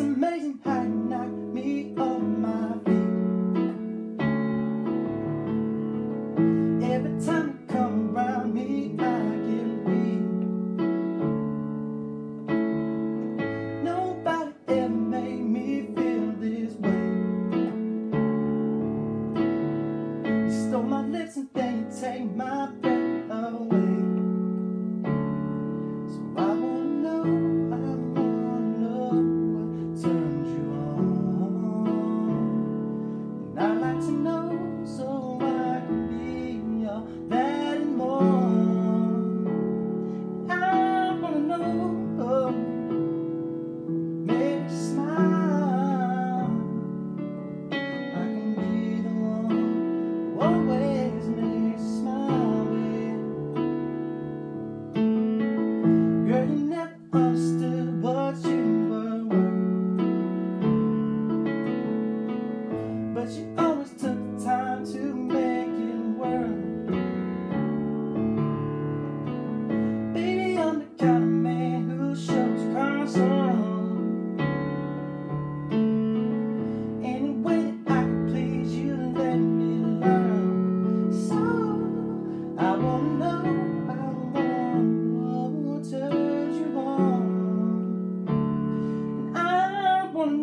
It's amazing how you knock me off my feet. Every time you come around me, I get weak. Nobody ever made me feel this way. You stole my lips and then you take my breath.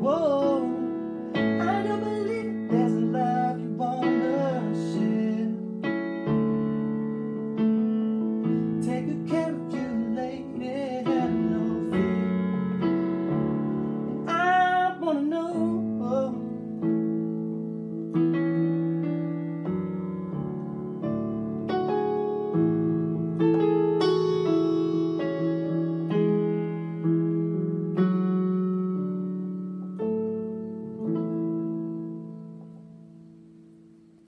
Whoa.